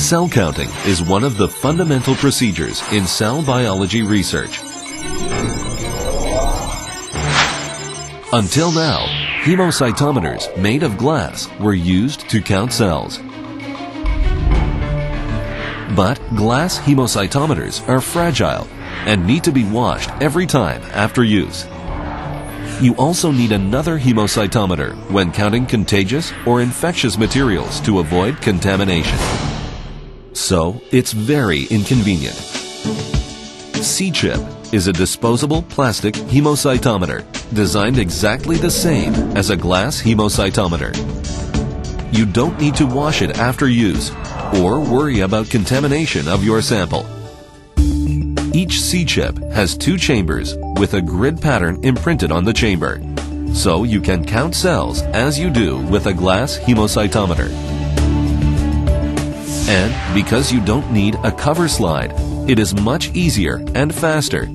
Cell counting is one of the fundamental procedures in cell biology research. Until now, hemocytometers made of glass were used to count cells. But glass hemocytometers are fragile and need to be washed every time after use. You also need another hemocytometer when counting contagious or infectious materials to avoid contamination. So, it's very inconvenient. C-Chip is a disposable plastic hemocytometer designed exactly the same as a glass hemocytometer. You don't need to wash it after use or worry about contamination of your sample. Each C-chip has two chambers with a grid pattern imprinted on the chamber, so you can count cells as you do with a glass hemocytometer. And because you don't need a cover slide, it is much easier and faster,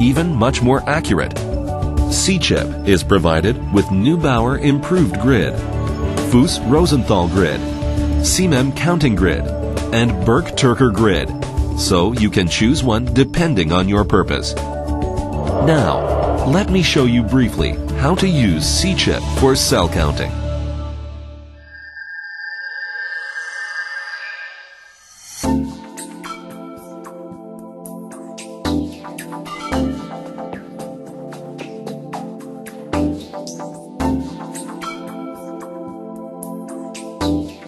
even much more accurate. C-chip is provided with Neubauer Improved Grid, Fuchs Rosenthal Grid, Semen Counting Grid, and Burker Turk Grid so you can choose one depending on your purpose. Now, let me show you briefly how to use C-Chip for cell counting. Música